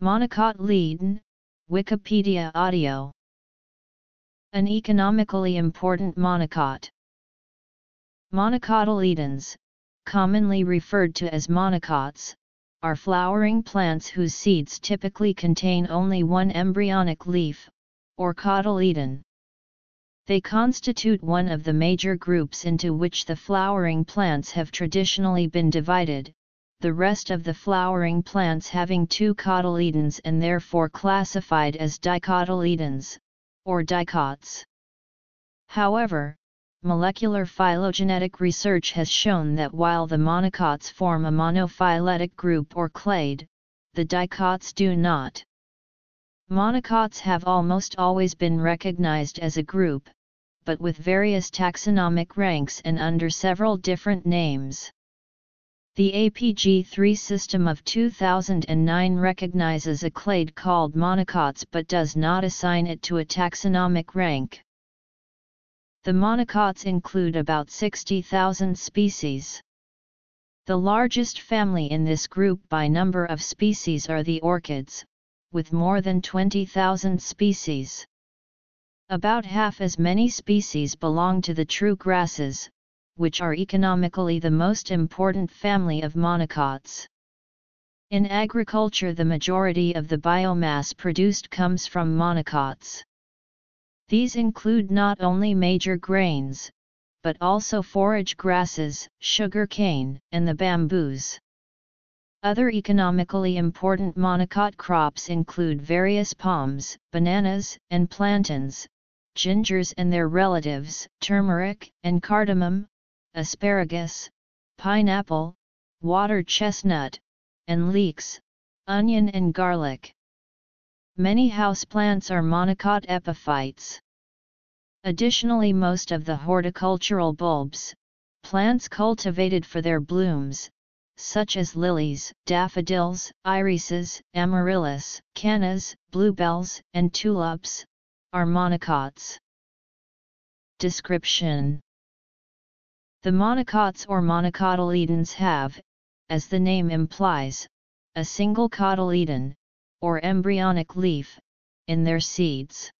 Monocotyledon, Wikipedia Audio An economically important monocot. Monocotyledons, commonly referred to as monocots, are flowering plants whose seeds typically contain only one embryonic leaf, or cotyledon. They constitute one of the major groups into which the flowering plants have traditionally been divided, the rest of the flowering plants having two cotyledons and therefore classified as dicotyledons, or dicots. However, molecular phylogenetic research has shown that while the monocots form a monophyletic group or clade, the dicots do not. Monocots have almost always been recognized as a group, but with various taxonomic ranks and under several different names. The APG3 system of 2009 recognizes a clade called monocots but does not assign it to a taxonomic rank. The monocots include about 60,000 species. The largest family in this group by number of species are the orchids, with more than 20,000 species. About half as many species belong to the true grasses, which are economically the most important family of monocots. In agriculture the majority of the biomass produced comes from monocots. These include not only major grains, but also forage grasses, sugar cane, and the bamboos. Other economically important monocot crops include various palms, bananas, and plantains, gingers and their relatives, turmeric and cardamom, asparagus, pineapple, water chestnut, and leeks, onion and garlic. Many houseplants are monocot epiphytes. Additionally most of the horticultural bulbs, plants cultivated for their blooms, such as lilies, daffodils, irises, amaryllis, cannas, bluebells, and tulips, are monocots. Description the monocots or monocotyledons have, as the name implies, a single cotyledon, or embryonic leaf, in their seeds.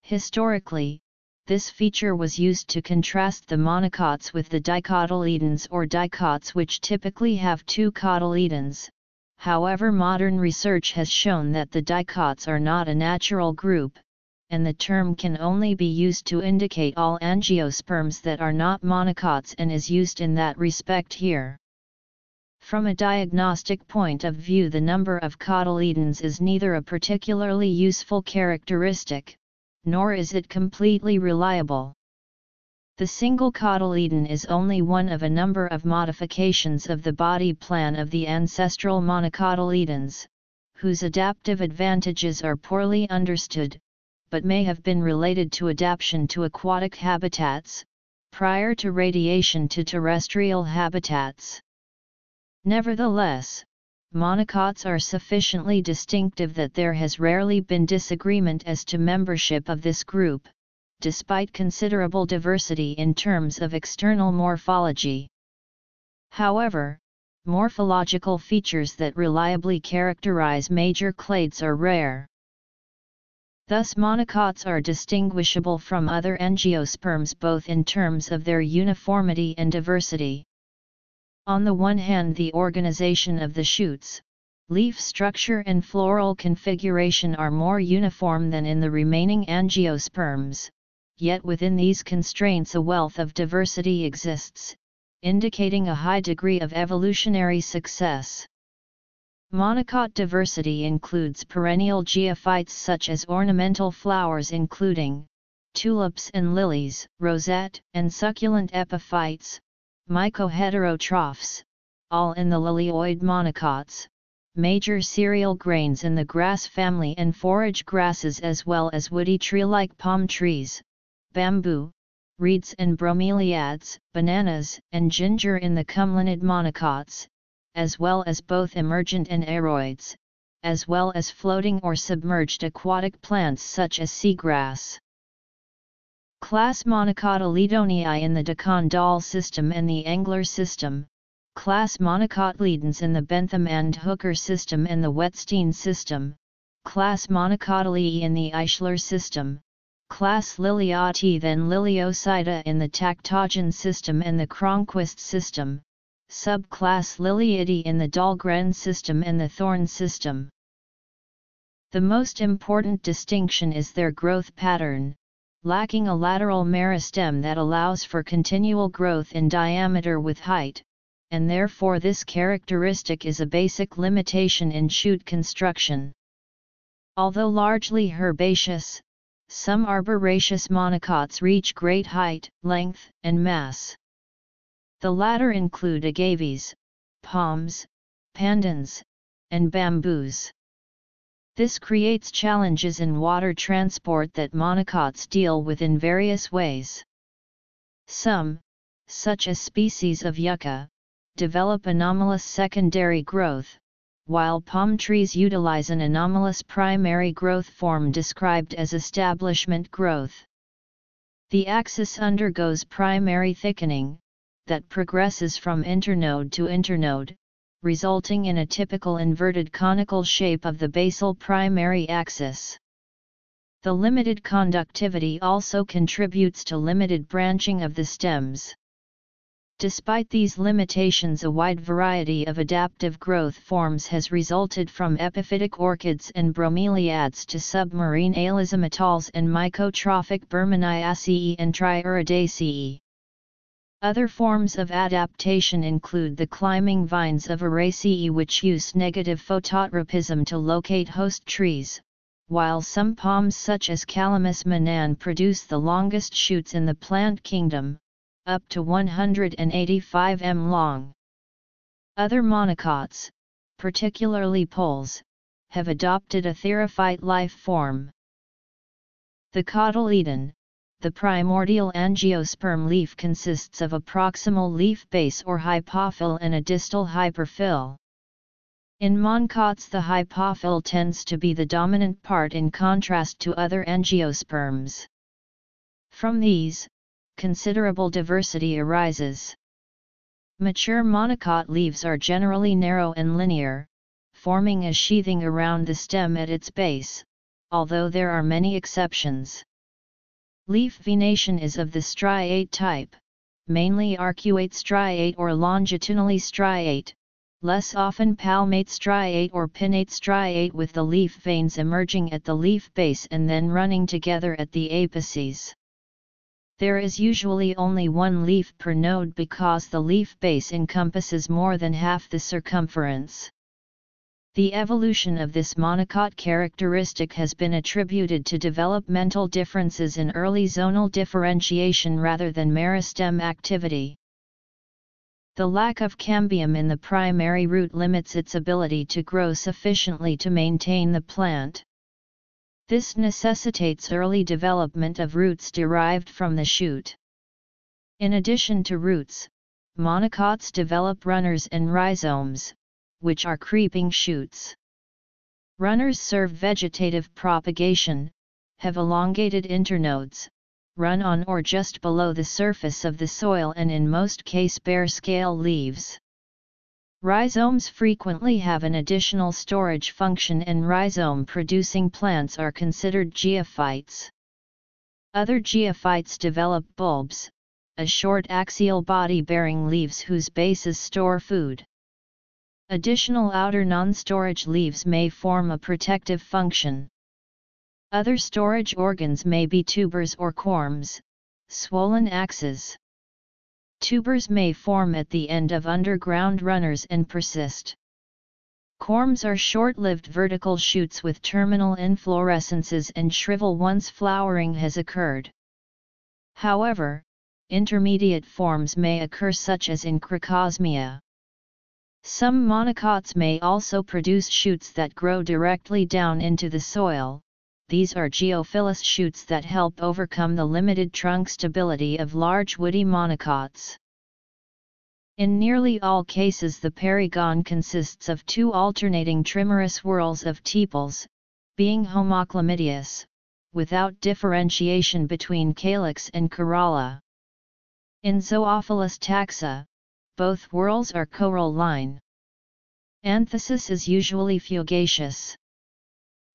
Historically, this feature was used to contrast the monocots with the dicotyledons or dicots which typically have two cotyledons, however modern research has shown that the dicots are not a natural group, and the term can only be used to indicate all angiosperms that are not monocots and is used in that respect here. From a diagnostic point of view the number of cotyledons is neither a particularly useful characteristic, nor is it completely reliable. The single cotyledon is only one of a number of modifications of the body plan of the ancestral monocotyledons, whose adaptive advantages are poorly understood, but may have been related to adaptation to aquatic habitats, prior to radiation to terrestrial habitats. Nevertheless, monocots are sufficiently distinctive that there has rarely been disagreement as to membership of this group, despite considerable diversity in terms of external morphology. However, morphological features that reliably characterize major clades are rare. Thus monocots are distinguishable from other angiosperms both in terms of their uniformity and diversity. On the one hand the organization of the shoots, leaf structure and floral configuration are more uniform than in the remaining angiosperms, yet within these constraints a wealth of diversity exists, indicating a high degree of evolutionary success. Monocot diversity includes perennial geophytes such as ornamental flowers including tulips and lilies, rosette and succulent epiphytes, mycoheterotrophs, all in the lilioid monocots, major cereal grains in the grass family and forage grasses as well as woody tree-like palm trees, bamboo, reeds and bromeliads, bananas and ginger in the commelinid monocots, as well as both emergent and aroids, as well as floating or submerged aquatic plants such as seagrass. Class Monocotyledonii in the Decan system and the Engler system, class monocotyledons in the Bentham and Hooker system and the Wettstein system, class Monocotyleae in the Eichler system, class Liliaceae then Liliopsida in the Takhtajan system and the Cronquist system, subclass Liliidae in the Dahlgren system and the Thorne system. The most important distinction is their growth pattern, lacking a lateral meristem that allows for continual growth in diameter with height, and therefore this characteristic is a basic limitation in shoot construction. Although largely herbaceous, some arboraceous monocots reach great height, length, and mass. The latter include agaves, palms, pandans, and bamboos. This creates challenges in water transport that monocots deal with in various ways. Some, such as species of yucca, develop anomalous secondary growth, while palm trees utilize an anomalous primary growth form described as establishment growth. The axis undergoes primary thickening, that progresses from internode to internode, resulting in a typical inverted conical shape of the basal primary axis. The limited conductivity also contributes to limited branching of the stems. Despite these limitations a wide variety of adaptive growth forms has resulted from epiphytic orchids and bromeliads to submarine Alismatales and mycotrophic Burmanniaceae and Triuridaceae. Other forms of adaptation include the climbing vines of Araceae which use negative phototropism to locate host trees, while some palms such as Calamus manan produce the longest shoots in the plant kingdom, up to 185 m long. Other monocots, particularly Poales, have adopted a therophyte life form. The cotyledon, the primordial angiosperm leaf consists of a proximal leaf base or hypophyll and a distal hyperphyll. In monocots the hypophyll tends to be the dominant part in contrast to other angiosperms. From these, considerable diversity arises. Mature monocot leaves are generally narrow and linear, forming a sheathing around the stem at its base, although there are many exceptions. Leaf venation is of the striate type, mainly arcuate striate or longitudinally striate, less often palmate striate or pinnate striate with the leaf veins emerging at the leaf base and then running together at the apices. There is usually only one leaf per node because the leaf base encompasses more than half the circumference. The evolution of this monocot characteristic has been attributed to developmental differences in early zonal differentiation rather than meristem activity. The lack of cambium in the primary root limits its ability to grow sufficiently to maintain the plant. This necessitates early development of roots derived from the shoot. In addition to roots, monocots develop runners and rhizomes, which are creeping shoots. Runners serve vegetative propagation, have elongated internodes, run on or just below the surface of the soil and in most case bear scale leaves. Rhizomes frequently have an additional storage function and rhizome-producing plants are considered geophytes. Other geophytes develop bulbs, a short axial body bearing leaves whose bases store food. Additional outer non-storage leaves may form a protective function. Other storage organs may be tubers or corms, swollen axes. Tubers may form at the end of underground runners and persist. Corms are short-lived vertical shoots with terminal inflorescences and shrivel once flowering has occurred. However, intermediate forms may occur such as in Crocosmia. Some monocots may also produce shoots that grow directly down into the soil, these are geophyllous shoots that help overcome the limited trunk stability of large woody monocots. In nearly all cases the perigon consists of two alternating trimerous whorls of tepals, being homochlamydeous, without differentiation between calyx and corolla. In zoophilous taxa, both whorls are corolline. Anthesis is usually fugacious.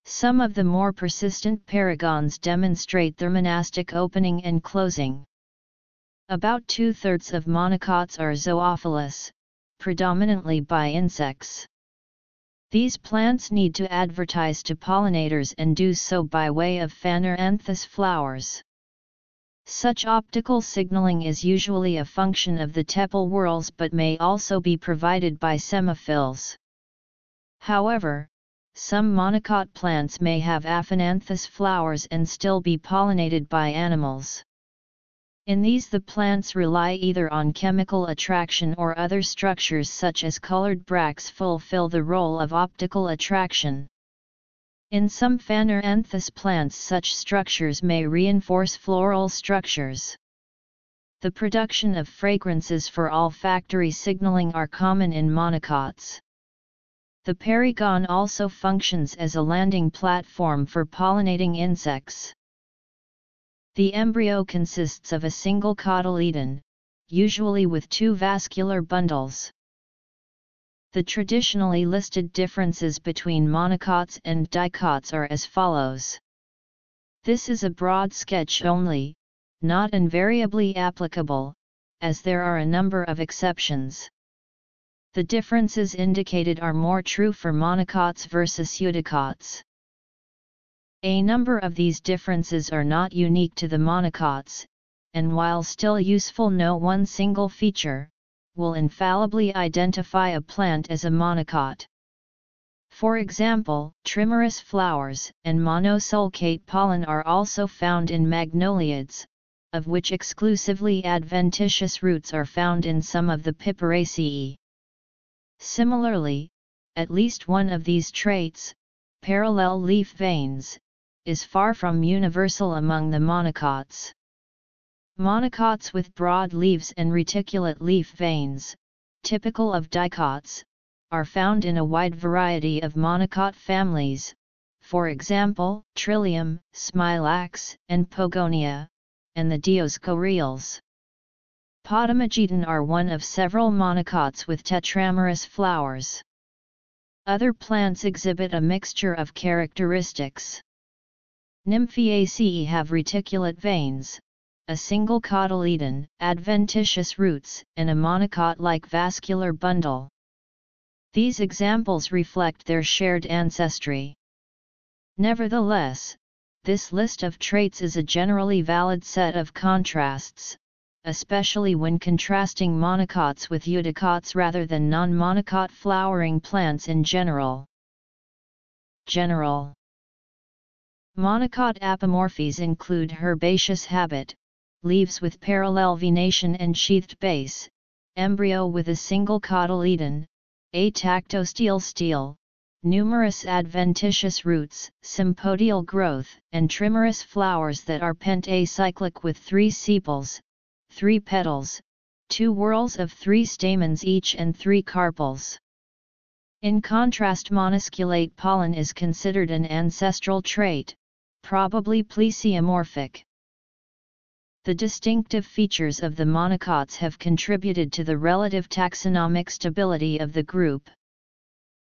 Some of the more persistent perigones demonstrate thermonastic opening and closing. About two-thirds of monocots are zoophilous, predominantly by insects. These plants need to advertise to pollinators and do so by way of phaneranthous flowers. Such optical signaling is usually a function of the tepal whorls but may also be provided by semaphylls. However, some monocot plants may have aphananthous flowers and still be pollinated by animals. In these the plants rely either on chemical attraction or other structures such as colored bracts fulfill the role of optical attraction. In some Phaneranthous plants such structures may reinforce floral structures. The production of fragrances for olfactory signaling are common in monocots. The perigon also functions as a landing platform for pollinating insects. The embryo consists of a single cotyledon, usually with two vascular bundles. The traditionally listed differences between monocots and dicots are as follows. This is a broad sketch only, not invariably applicable, as there are a number of exceptions. The differences indicated are more true for monocots versus eudicots. A number of these differences are not unique to the monocots, and while still useful no one single feature, will infallibly identify a plant as a monocot. For example, trimerous flowers and monosulcate pollen are also found in magnoliids, of which exclusively adventitious roots are found in some of the Piperaceae. Similarly, at least one of these traits, parallel leaf veins, is far from universal among the monocots. Monocots with broad leaves and reticulate leaf veins, typical of dicots, are found in a wide variety of monocot families, for example, Trillium, Smilax, and Pogonia, and the Dioscoreales. Potamogeton are one of several monocots with tetramerous flowers. Other plants exhibit a mixture of characteristics. Nymphaeaceae have reticulate veins, a single cotyledon, adventitious roots, and a monocot-like vascular bundle. These examples reflect their shared ancestry. Nevertheless, this list of traits is a generally valid set of contrasts, especially when contrasting monocots with eudicots rather than non-monocot flowering plants in general. General Monocot apomorphies include herbaceous habit, leaves with parallel venation and sheathed base, embryo with a single cotyledon, atactostele stele, numerous adventitious roots, sympodial growth, and trimerous flowers that are pentacyclic with three sepals, three petals, two whorls of three stamens each and three carpels. In contrast monosulcate pollen is considered an ancestral trait, probably plesiomorphic. The distinctive features of the monocots have contributed to the relative taxonomic stability of the group.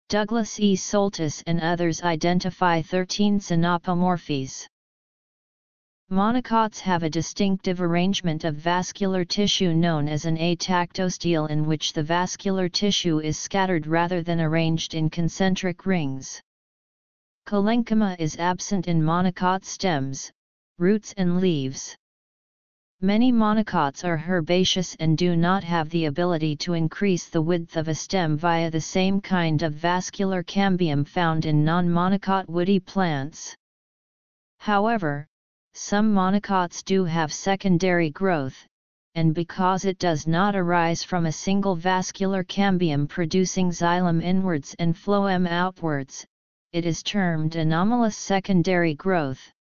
Douglas E. Soltis and others identify 13 synapomorphies. Monocots have a distinctive arrangement of vascular tissue known as an atactostele in which the vascular tissue is scattered rather than arranged in concentric rings. Parenchyma is absent in monocot stems, roots and leaves. Many monocots are herbaceous and do not have the ability to increase the width of a stem via the same kind of vascular cambium found in non-monocot woody plants. However, some monocots do have secondary growth, and because it does not arise from a single vascular cambium producing xylem inwards and phloem outwards, it is termed anomalous secondary growth.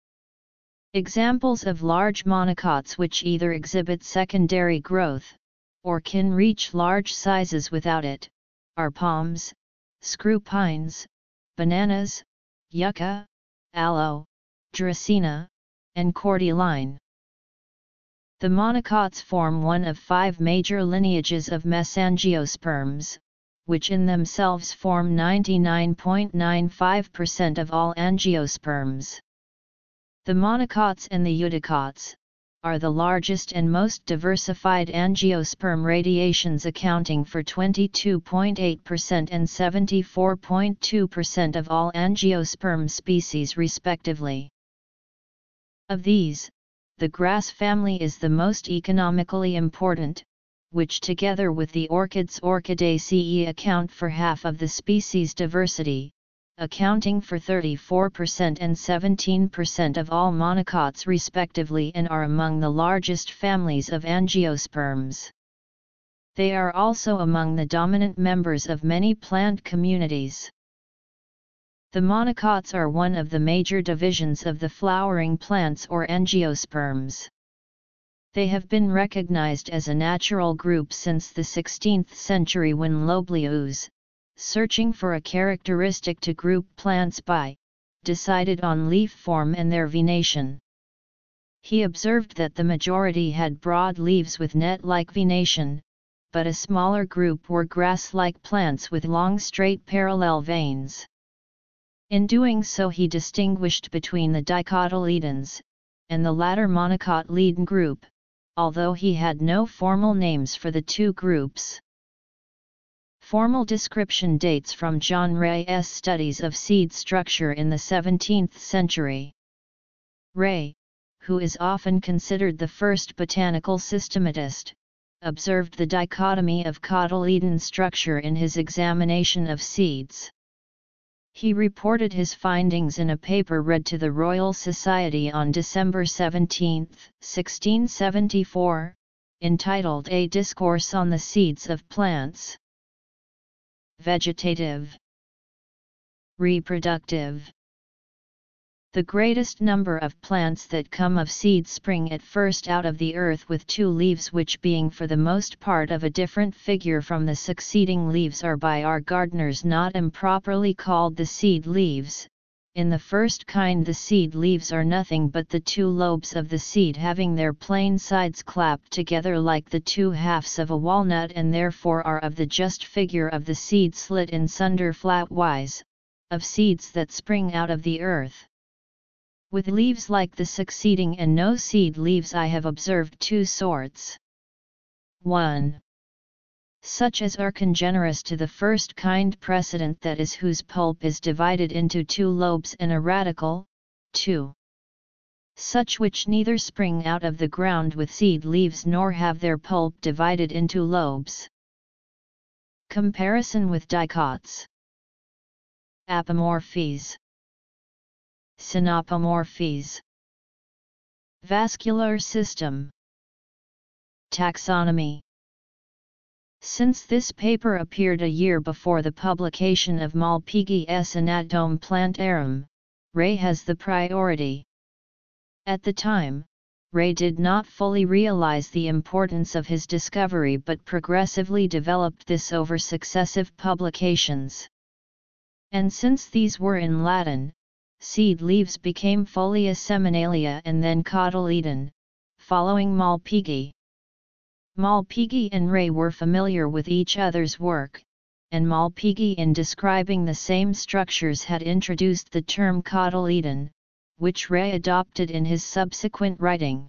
Examples of large monocots which either exhibit secondary growth, or can reach large sizes without it, are palms, screw pines, bananas, yucca, aloe, dracaena, and cordyline. The monocots form one of five major lineages of mesangiosperms, which in themselves form 99.95% of all angiosperms. The monocots and the eudicots are the largest and most diversified angiosperm radiations accounting for 22.8% and 74.2% of all angiosperm species respectively. Of these, the grass family is the most economically important, which together with the orchids Orchidaceae account for half of the species diversity, accounting for 34% and 17% of all monocots respectively and are among the largest families of angiosperms. They are also among the dominant members of many plant communities. The monocots are one of the major divisions of the flowering plants or angiosperms. They have been recognized as a natural group since the 16th century when Lobelius, searching for a characteristic to group plants by, decided on leaf form and their venation. He observed that the majority had broad leaves with net-like venation, but a smaller group were grass-like plants with long straight parallel veins. In doing so he distinguished between the dicotyledons, and the latter monocotyledon group, although he had no formal names for the two groups. Formal description dates from John Ray's studies of seed structure in the 17th century. Ray, who is often considered the first botanical systematist, observed the dichotomy of cotyledon structure in his examination of seeds. He reported his findings in a paper read to the Royal Society on December 17, 1674, entitled A Discourse on the Seeds of Plants. Vegetative Reproductive the greatest number of plants that come of seed spring at first out of the earth with two leaves which being for the most part of a different figure from the succeeding leaves are by our gardeners not improperly called the seed leaves. In the first kind the seed leaves are nothing but the two lobes of the seed having their plain sides clapped together like the two halves of a walnut and therefore are of the just figure of the seed slit in sunder flatwise, of seeds that spring out of the earth. With leaves like the succeeding and no seed leaves I have observed two sorts. 1. Such as are congenerous to the first kind precedent that is whose pulp is divided into two lobes and a radical, 2. Such which neither spring out of the ground with seed leaves nor have their pulp divided into lobes. Comparison with dicots. Apomorphies Synapomorphies Vascular system. Taxonomy Since this paper appeared a year before the publication of Malpighi's Anatome Plantarum, Ray has the priority. At the time, Ray did not fully realize the importance of his discovery but progressively developed this over successive publications. And since these were in Latin, seed leaves became Folia seminalia and then cotyledon, following Malpighi. Malpighi and Ray were familiar with each other's work, and Malpighi in describing the same structures had introduced the term cotyledon, which Ray adopted in his subsequent writing.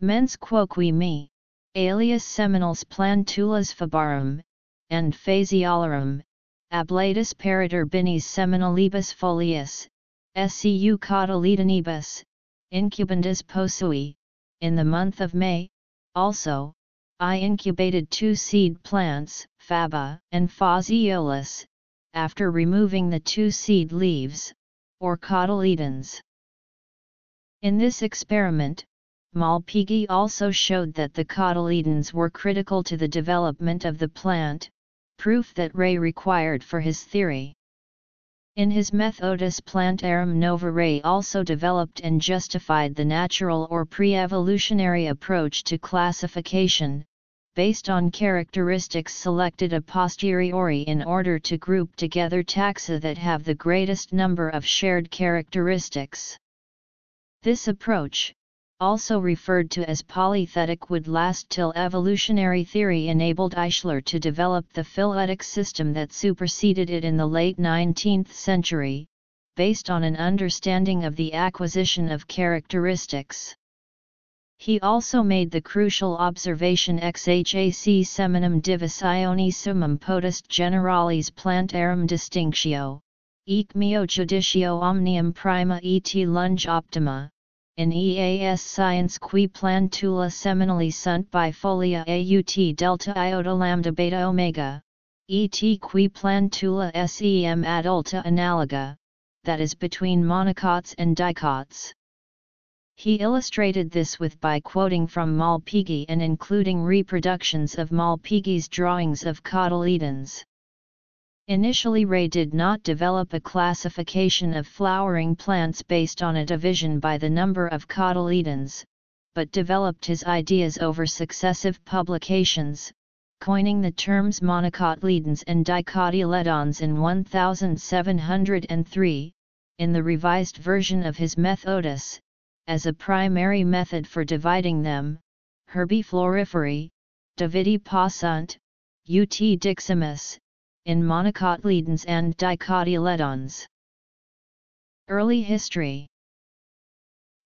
Mens quoque me, alias seminals plantulas fabarum, and phaseolarum, Ablatus parator binis seminalibus folius, SCU cotyledonibus, incubandus posui, in the month of May, also, I incubated two seed plants, faba and phaseolus, after removing the two seed leaves, or cotyledons. In this experiment, Malpighi also showed that the cotyledons were critical to the development of the plant, proof that Ray required for his theory. In his Methodus Plantarum Nova Ray also developed and justified the natural or pre-evolutionary approach to classification, based on characteristics selected a posteriori in order to group together taxa that have the greatest number of shared characteristics. This approach, also referred to as polythetic would last till evolutionary theory enabled Eichler to develop the phyletic system that superseded it in the late 19th century, based on an understanding of the acquisition of characteristics. He also made the crucial observation ex hac seminum divisione summum potest generalis plantarum distinctio, ec meo judicio omnium prima et lunge optima, in EAS Science qui plantula seminally sunt bifolia AUT delta iota lambda beta omega, ET qui plantula SEM adulta analoga, that is between monocots and dicots. He illustrated this with by quoting from Malpighi and including reproductions of Malpighi's drawings of cotyledons. Initially Ray did not develop a classification of flowering plants based on a division by the number of cotyledons, but developed his ideas over successive publications, coining the terms monocotyledons and dicotyledons in 1703, in the revised version of his Methodus, as a primary method for dividing them, Herbifloriferae, Davidi Passant, Ut Diximus, in monocotyledons and dicotyledons. Early history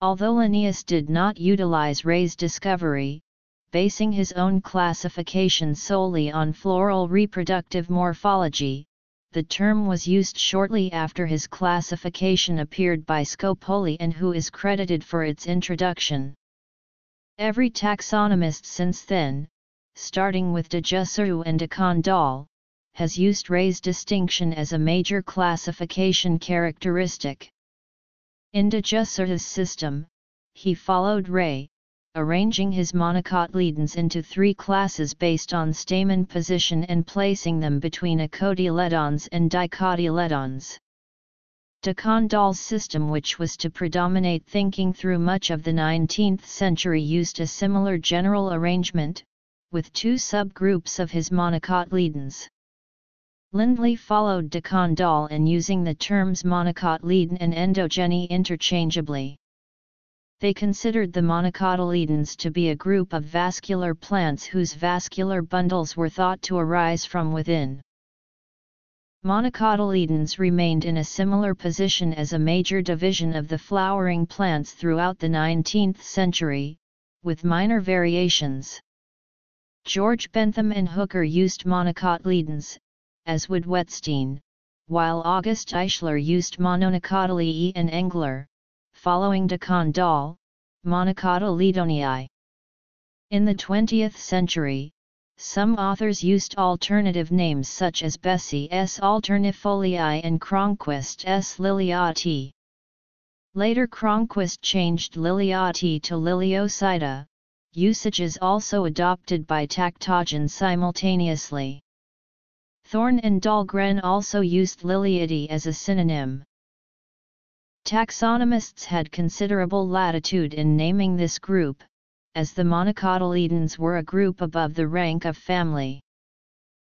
Although Linnaeus did not utilize Ray's discovery, basing his own classification solely on floral reproductive morphology, the term was used shortly after his classification appeared by Scopoli and who is credited for its introduction. Every taxonomist since then, starting with de Jussieu and de Candolle, has used Ray's distinction as a major classification characteristic. In de Jussieu's system, he followed Ray, arranging his monocotyledons into three classes based on stamen position and placing them between acotyledons and dicotyledons. De Candolle's system which was to predominate thinking through much of the 19th century used a similar general arrangement, with two subgroups of his monocotyledons. Lindley followed de Candolle in using the terms monocotyledon and endogeny interchangeably. They considered the monocotyledons to be a group of vascular plants whose vascular bundles were thought to arise from within. Monocotyledons remained in a similar position as a major division of the flowering plants throughout the 19th century, with minor variations. George Bentham and Hooker used monocotyledons, as would Wettstein, while August Eichler used monocotyledonii and Engler, following de Candolle, monocotyledonii. In the 20th century, some authors used alternative names such as Bessey S. alternifolii and Cronquist S. Liliatae. Later Cronquist changed Liliatae to Liliopsida, usages also adopted by Takhtajan simultaneously. Thorne and Dahlgren also used Liliidae as a synonym. Taxonomists had considerable latitude in naming this group, as the monocotyledons were a group above the rank of family.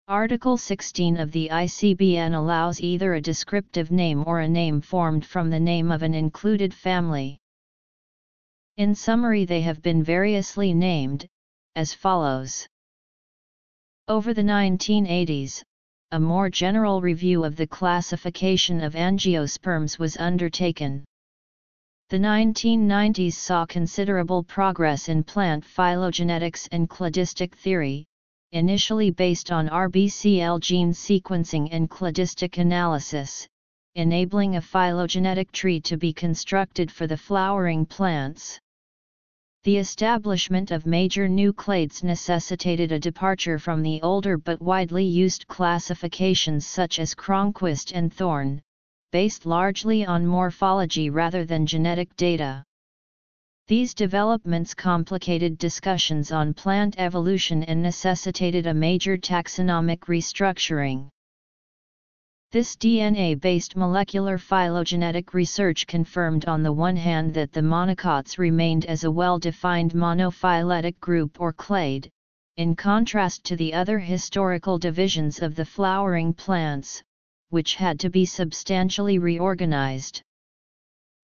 Article 16 of the ICBN allows either a descriptive name or a name formed from the name of an included family. In summary they have been variously named, as follows. Over the 1980s, a more general review of the classification of angiosperms was undertaken. The 1990s saw considerable progress in plant phylogenetics and cladistic theory, initially based on RBCL gene sequencing and cladistic analysis, enabling a phylogenetic tree to be constructed for the flowering plants. The establishment of major new clades necessitated a departure from the older but widely used classifications such as Cronquist and Thorne, based largely on morphology rather than genetic data. These developments complicated discussions on plant evolution and necessitated a major taxonomic restructuring. This DNA-based molecular phylogenetic research confirmed on the one hand that the monocots remained as a well-defined monophyletic group or clade, in contrast to the other historical divisions of the flowering plants, which had to be substantially reorganized.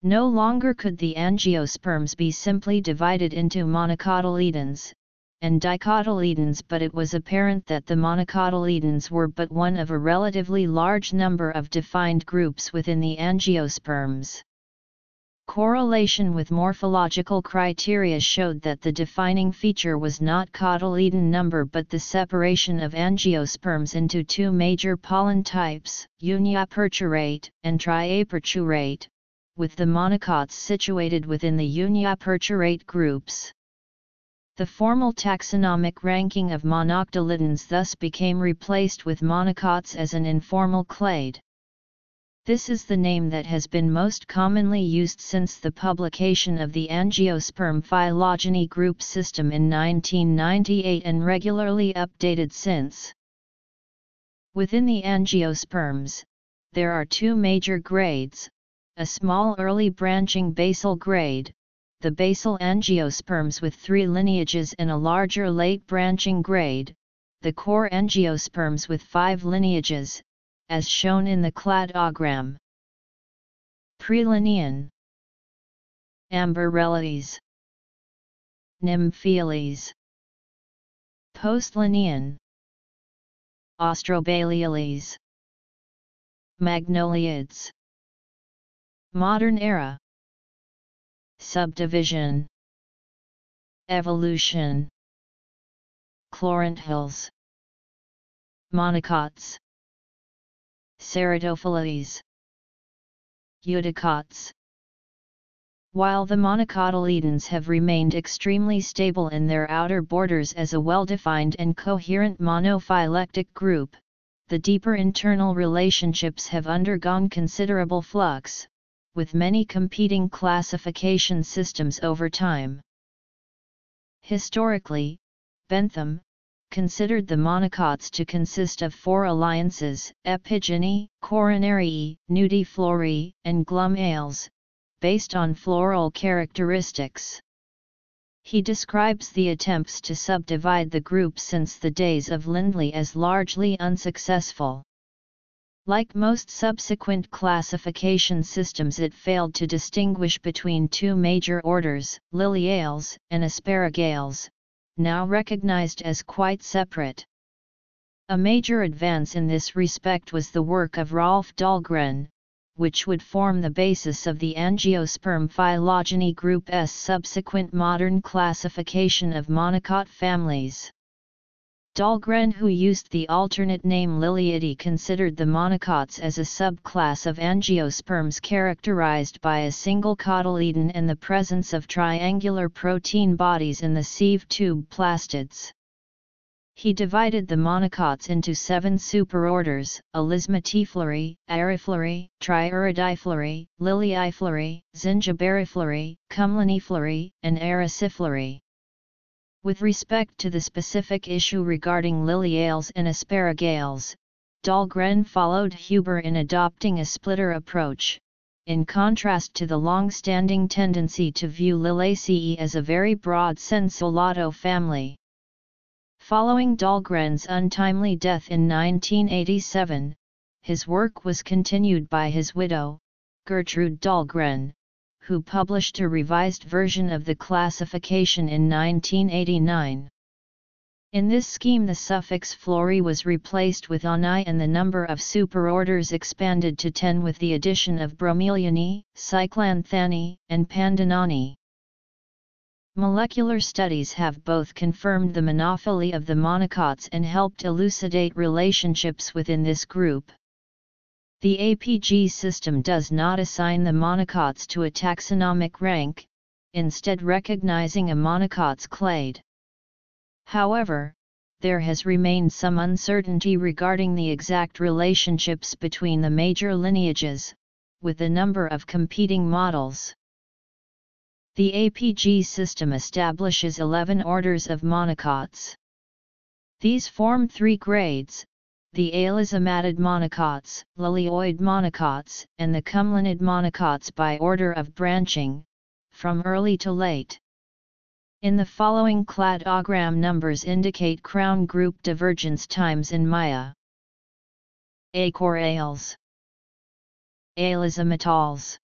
No longer could the angiosperms be simply divided into monocotyledons and dicotyledons but it was apparent that the monocotyledons were but one of a relatively large number of defined groups within the angiosperms. Correlation with morphological criteria showed that the defining feature was not cotyledon number but the separation of angiosperms into two major pollen types, uniaperturate and triaperturate, with the monocots situated within the uniaperturate groups. The formal taxonomic ranking of monocotyledons thus became replaced with monocots as an informal clade. This is the name that has been most commonly used since the publication of the Angiosperm phylogeny group system in 1998 and regularly updated since. Within the angiosperms, there are two major grades, a small early branching basal grade, the basal angiosperms with three lineages and a larger late branching grade, the core angiosperms with five lineages, as shown in the cladogram. Prelinean Amborellales Nymphaeales Postlinean Austrobaileyales Magnoliids Modern era Subdivision. Evolution. Chloranthales Monocots. Ceratophyllales Eudicots. While the monocotyledons have remained extremely stable in their outer borders as a well-defined and coherent monophyletic group, the deeper internal relationships have undergone considerable flux, with many competing classification systems over time. Historically, Bentham, considered the monocots to consist of four alliances, Epigeny, Coronarii, Nudiflori, and Glumales, based on floral characteristics. He describes the attempts to subdivide the group since the days of Lindley as largely unsuccessful. Like most subsequent classification systems it failed to distinguish between two major orders, Liliales and Asparagales, now recognized as quite separate. A major advance in this respect was the work of Rolf Dahlgren, which would form the basis of the Angiosperm phylogeny group S subsequent modern classification of monocot families. Dahlgren who used the alternate name Liliidae considered the monocots as a subclass of angiosperms characterized by a single cotyledon and the presence of triangular protein bodies in the sieve tube plastids. He divided the monocots into seven superorders, Alismatiflori, Ariflori, Triuridiflori, Liliiflori, Zingiberiflori, Cumliniflori, and Araciflori. With respect to the specific issue regarding liliales and asparagales, Dahlgren followed Huber in adopting a splitter approach, in contrast to the long-standing tendency to view Liliaceae as a very broad sensu lato family. Following Dahlgren's untimely death in 1987, his work was continued by his widow, Gertrud Dahlgren, who published a revised version of the classification in 1989. In this scheme the suffix flori was replaced with ani and the number of superorders expanded to 10 with the addition of Bromeliinae, Cyclanthanae, and Pandananae. Molecular studies have both confirmed the monophyly of the monocots and helped elucidate relationships within this group. The APG system does not assign the monocots to a taxonomic rank, instead recognizing a monocots clade. However, there has remained some uncertainty regarding the exact relationships between the major lineages, with a number of competing models. The APG system establishes 11 orders of monocots. These form three grades, the Alismatid monocots, Lilioid monocots, and the Commelinid monocots by order of branching, from early to late. In the following cladogram numbers indicate crown group divergence times in Mya. Acorales Alismatales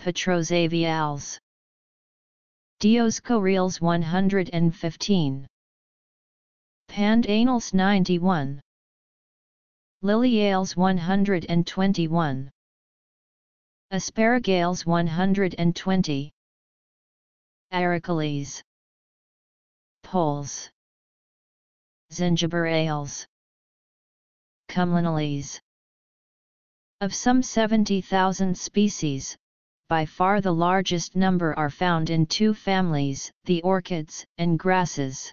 Petrosaviales Dioscoreales 115 Pandanales 91 Liliales 121 Asparagales 120 Arecales Poales. Zingiberales Commelinales. Of some 70,000 species, by far the largest number are found in two families, the orchids and grasses.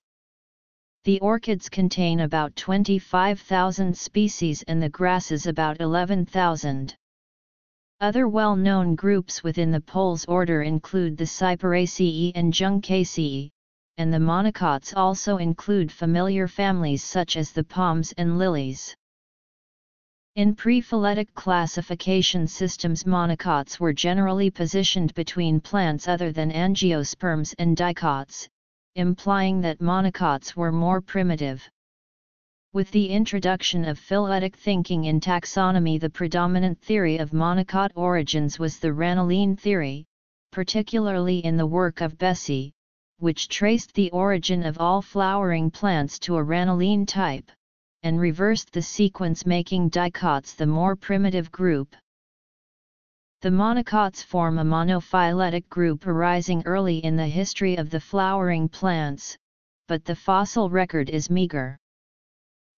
The orchids contain about 25,000 species and the grasses about 11,000. Other well-known groups within the Poales order include the Cyperaceae and Juncaceae, and the monocots also include familiar families such as the palms and lilies. In pre-phyletic classification systems monocots were generally positioned between plants other than angiosperms and dicots, implying that monocots were more primitive. With the introduction of phyletic thinking in taxonomy the predominant theory of monocot origins was the Ranalean theory, particularly in the work of Bessey, which traced the origin of all flowering plants to a Ranalean type, and reversed the sequence making dicots the more primitive group. The monocots form a monophyletic group arising early in the history of the flowering plants, but the fossil record is meager.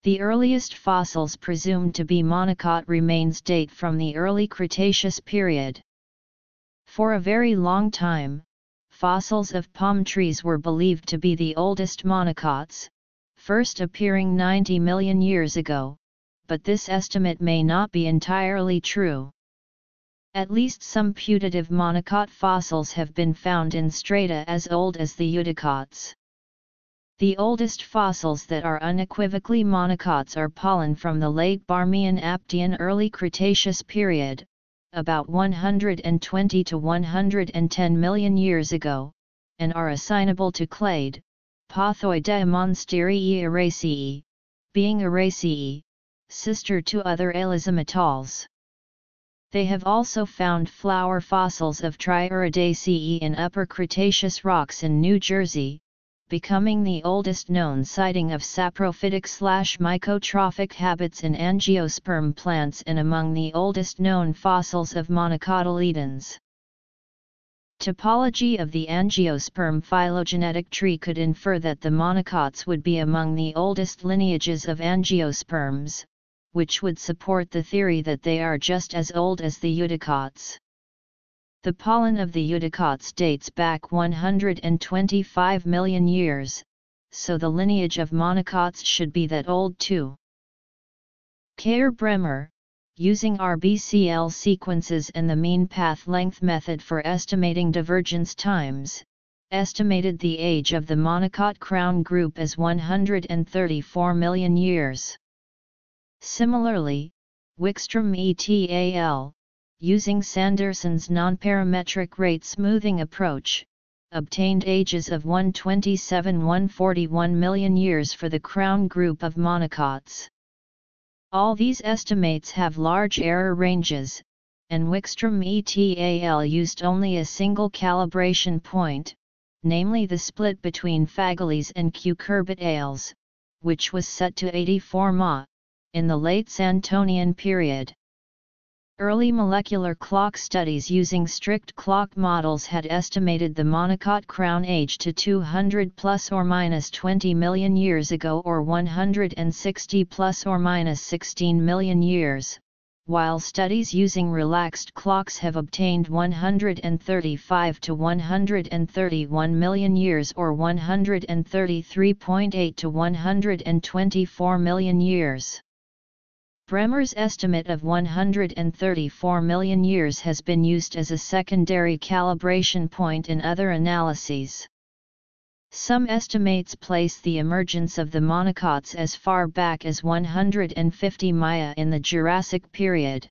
The earliest fossils presumed to be monocot remains date from the early Cretaceous period. For a very long time, fossils of palm trees were believed to be the oldest monocots, first appearing 90 million years ago, but this estimate may not be entirely true. At least some putative monocot fossils have been found in strata as old as the Eudicots. The oldest fossils that are unequivocally monocots are pollen from the late Barremian Aptian early Cretaceous period, about 120 to 110 million years ago, and are assignable to clade, Pothoideae Monstereae Araceae, being Araceae, sister to other Alismatales. They have also found flower fossils of Triuridaceae in Upper Cretaceous rocks in New Jersey, becoming the oldest known sighting of saprophytic slash mycotrophic habits in angiosperm plants and among the oldest known fossils of monocotyledons. Topology of the angiosperm phylogenetic tree could infer that the monocots would be among the oldest lineages of angiosperms, which would support the theory that they are just as old as the Eudicots. The pollen of the Eudicots dates back 125 million years, so the lineage of monocots should be that old too. Kåre Bremer, using RBCL sequences and the mean path length method for estimating divergence times, estimated the age of the monocot crown group as 134 million years. Similarly, Wikström et al., using Sanderson's nonparametric rate smoothing approach, obtained ages of 127-141 million years for the crown group of monocots. All these estimates have large error ranges, and Wikström et al. used only a single calibration point, namely the split between Fagales and cucurbitales, which was set to 84 ma in the late Santonian period. Early molecular clock studies using strict clock models had estimated the monocot crown age to 200 plus or minus 20 million years ago or 160 plus or minus 16 million years, while studies using relaxed clocks have obtained 135 to 131 million years or 133.8 to 124 million years. Bremer's estimate of 134 million years has been used as a secondary calibration point in other analyses. Some estimates place the emergence of the monocots as far back as 150 Mya in the Jurassic period.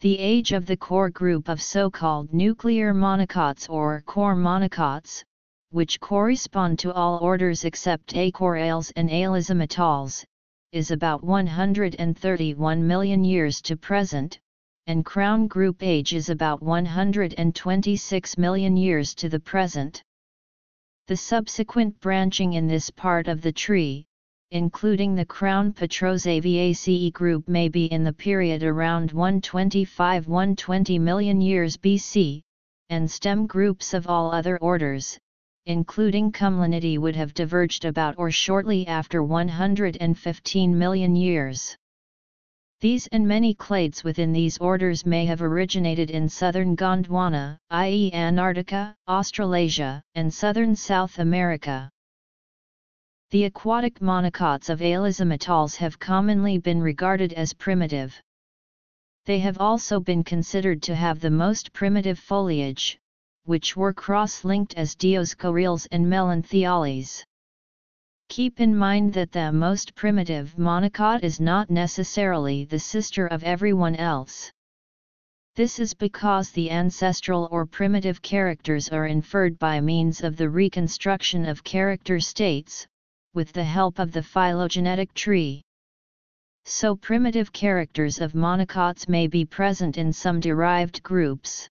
The age of the core group of so-called nuclear monocots or core monocots, which correspond to all orders except Acorales and Alismatales, is about 131 million years to present, and crown group age is about 126 million years to the present. The subsequent branching in this part of the tree, including the crown Petrosaviaceae group may be in the period around 125-120 million years BC, and stem groups of all other orders, including Commelinidae would have diverged about or shortly after 115 million years. These and many clades within these orders may have originated in southern Gondwana, i.e. Antarctica, Australasia, and southern South America. The aquatic monocots of Alismatales have commonly been regarded as primitive. They have also been considered to have the most primitive foliage, which were cross-linked as Dioscoreales and Melanthiales. Keep in mind that the most primitive monocot is not necessarily the sister of everyone else. This is because the ancestral or primitive characters are inferred by means of the reconstruction of character states, with the help of the phylogenetic tree. So primitive characters of monocots may be present in some derived groups.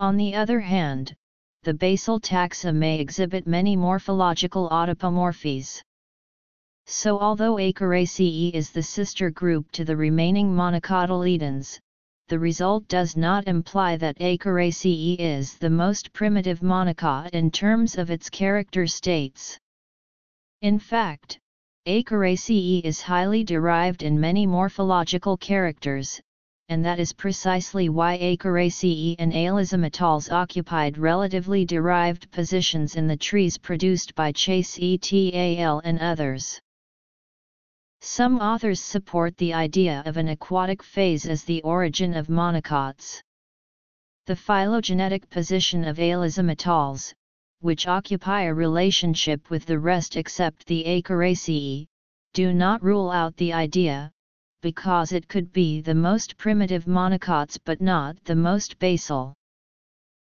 On the other hand, the basal taxa may exhibit many morphological autapomorphies. So although Acoraceae is the sister group to the remaining monocotyledons, the result does not imply that Acoraceae is the most primitive monocot in terms of its character states. In fact, Acoraceae is highly derived in many morphological characters, and that is precisely why Acoraceae and Alismatales occupied relatively derived positions in the trees produced by Chase et al. and others. Some authors support the idea of an aquatic phase as the origin of monocots. The phylogenetic position of Alismatales, which occupy a relationship with the rest except the Acoraceae, do not rule out the idea, because it could be the most primitive monocots but not the most basal.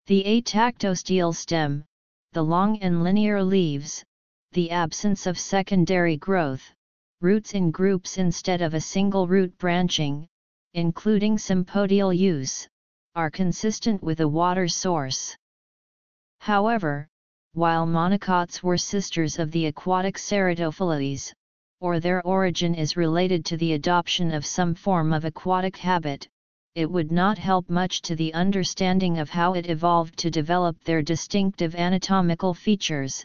The atactostele stem, the long and linear leaves, the absence of secondary growth, roots in groups instead of a single root branching, including sympodial use, are consistent with a water source. However, while monocots were sisters of the aquatic Ceratophyllales, or their origin is related to the adoption of some form of aquatic habit, it would not help much to the understanding of how it evolved to develop their distinctive anatomical features.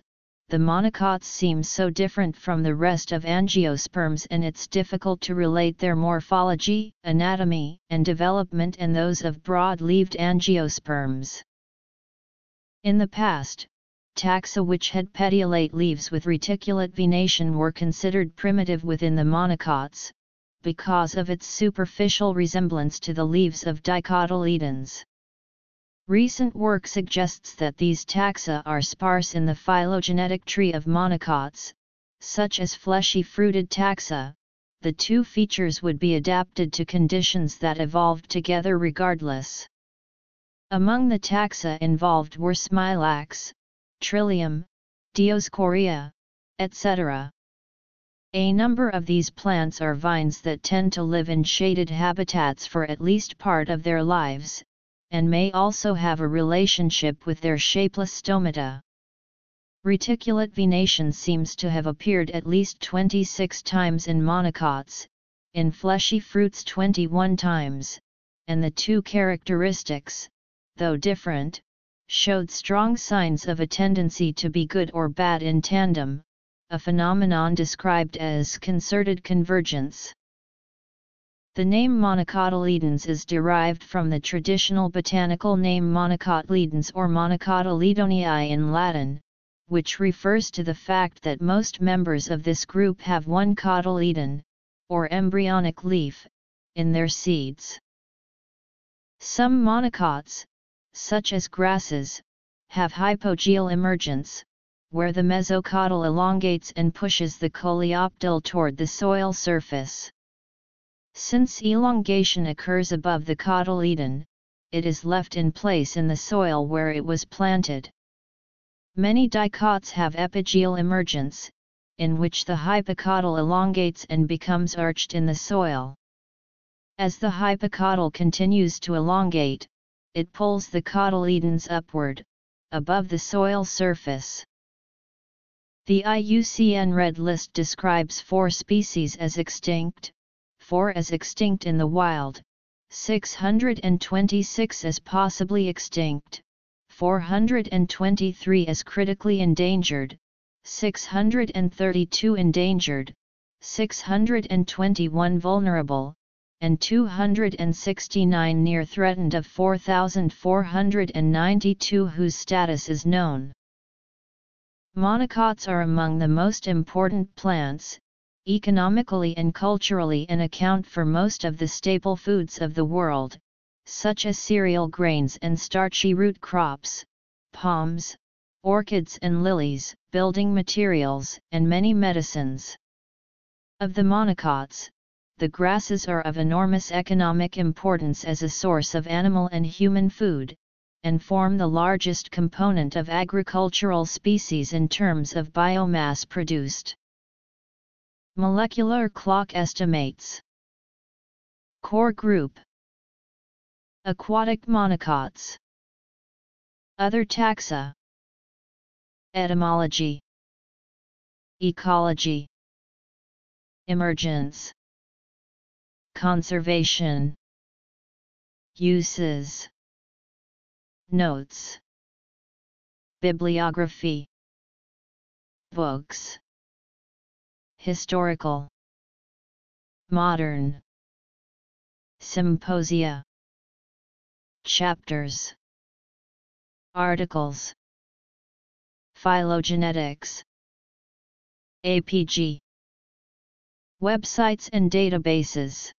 The monocots seem so different from the rest of angiosperms and it's difficult to relate their morphology, anatomy, and development and those of broad-leaved angiosperms. In the past, taxa which had petiolate leaves with reticulate venation were considered primitive within the monocots, because of its superficial resemblance to the leaves of dicotyledons. Recent work suggests that these taxa are sparse in the phylogenetic tree of monocots, such as fleshy fruited taxa, the two features would be adapted to conditions that evolved together regardless. Among the taxa involved were Smilax, Trillium, Dioscorea, etc. A number of these plants are vines that tend to live in shaded habitats for at least part of their lives, and may also have a relationship with their shapeless stomata. Reticulate venation seems to have appeared at least 26 times in monocots, in fleshy fruits 21 times, and the two characteristics, though different, showed strong signs of a tendency to be good or bad in tandem, a phenomenon described as concerted convergence. The name monocotyledons is derived from the traditional botanical name monocotyledons or monocotyledoneae in Latin, which refers to the fact that most members of this group have one cotyledon, or embryonic leaf, in their seeds. Some monocots, such as grasses, have hypogeal emergence, where the mesocotyl elongates and pushes the coleoptile toward the soil surface. Since elongation occurs above the cotyledon, it is left in place in the soil where it was planted. Many dicots have epigeal emergence, in which the hypocotyl elongates and becomes arched in the soil. As the hypocotyl continues to elongate, it pulls the cotyledons upward, above the soil surface. The IUCN Red List describes four species as extinct, four as extinct in the wild, 626 as possibly extinct, 423 as critically endangered, 632 endangered, 621 vulnerable, and 269 near threatened of 4,492 whose status is known. Monocots are among the most important plants, economically and culturally and account for most of the staple foods of the world, such as cereal grains and starchy root crops, palms, orchids and lilies, building materials, and many medicines. Of the monocots, the grasses are of enormous economic importance as a source of animal and human food, and form the largest component of agricultural species in terms of biomass produced. Molecular clock estimates. Core group. Aquatic monocots. Other taxa. Etymology. Ecology. Emergence Conservation Uses Notes Bibliography Books Historical Modern Symposia Chapters Articles Phylogenetics APG Websites and databases